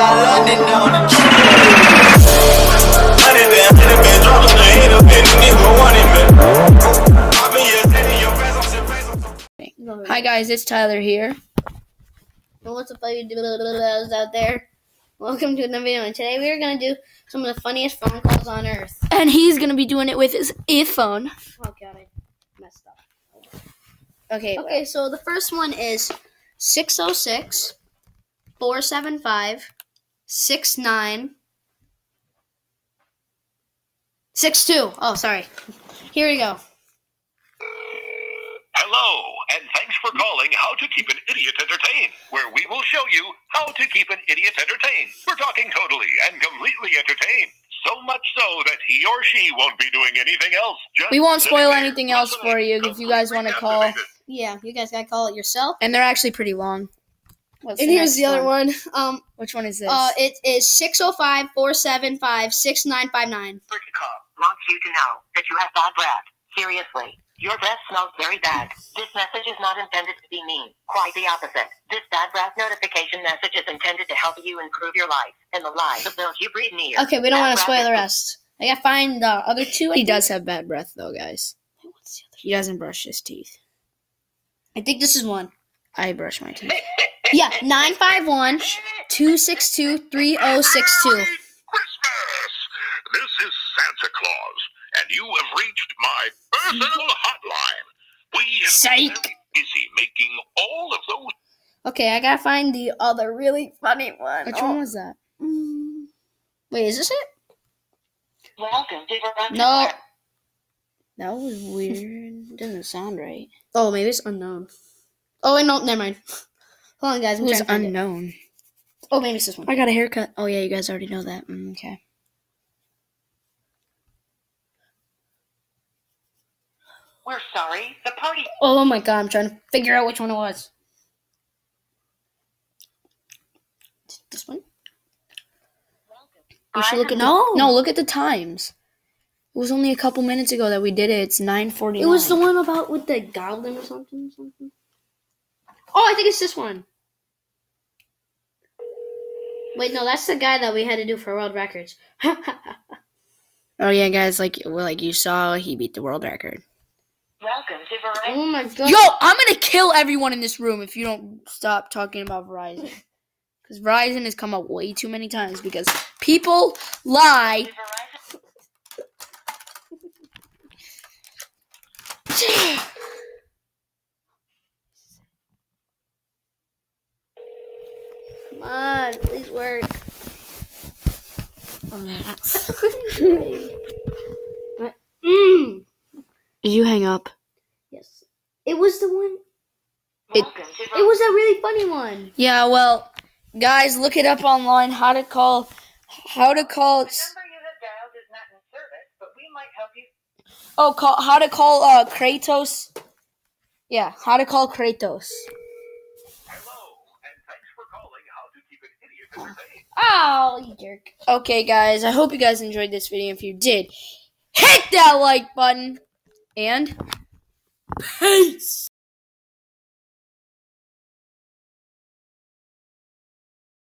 I love on the Honey been, honey been, dropping the heat up in nigga wanting me. Popping your head in your face, I'm sitting face, I'm Hi guys, it's Tyler here. What's up, all you doodles out there? Welcome to another video. And today we are going to do some of the funniest phone calls on earth. And he's gonna be doing it with his iPhone. Oh, God, I messed up. Okay. Okay, so the first one is 606 475 69 62. Oh, sorry. Here we go. Hello, and thanks for calling How to Keep an Idiot Entertained, where we will show you how to keep an idiot entertained. We're talking totally and completely entertained. So much so that he or she won't be doing anything else. Just We won't spoil anything else for you if you guys wanna call. Yeah, you guys got to call it yourself. And they're actually pretty long. What's And here's the other one. Um, Which one is this? uh, it is 605 475 6959. First call wants you to know that you have bad breath. Seriously. Your breath smells very bad. This message is not intended to be mean. Quite the opposite. This bad breath notification message is intended to help you improve your life and the lives of those you breathe near. Okay, we don't want to spoil the rest. I got to find the other two. I he think. does have bad breath though, guys. He doesn't brush his teeth. I think this is one. I brush my teeth. Yeah, 951 262 3062. Christmas! This is Santa Claus, and you have reached my personal hotline. We have Psych. been busy making all of those Okay, I gotta find the other really funny one. Which Oh, one was that? mm. Wait, is this it? Welcome to Verizon. No. That was weird. Doesn't sound right. Oh, maybe it's unknown. Oh, wait, no, never mind. Hold on, guys. I'm It was trying to find it. unknown. Oh, maybe it's this one. I got a haircut. Oh yeah, you guys already know that. Mm, okay. We're sorry. The party Oh my god, I'm trying to figure out which one it was. This one? You should look at No. the, no. Look at the times. It was only a couple minutes ago that we did it. It's nine forty. It was the one about with the goblin or something. something. Oh, I think it's this one. Wait, no, that's the guy that we had to do for world records. Oh yeah, guys. Like, well, like you saw, he beat the world record. Welcome to Verizon. oh my god. Yo, I'm gonna kill everyone in this room if you don't stop talking about Verizon. Because Verizon has come up way too many times because people lie. Come on, please work. mm. Did you hang up? Yes. It was the one. It- It was a really funny one. Yeah. Well, guys, look it up online. How to call? How to call? The number you have dialed is not in service, but we might help you. Oh, call, how to call uh Kratos? Yeah, how to call Kratos. Hello, and thanks for calling How to Keep an Idiot Entertained. Oh, you jerk. Okay, guys, I hope you guys enjoyed this video. If you did, hit that like button and peace.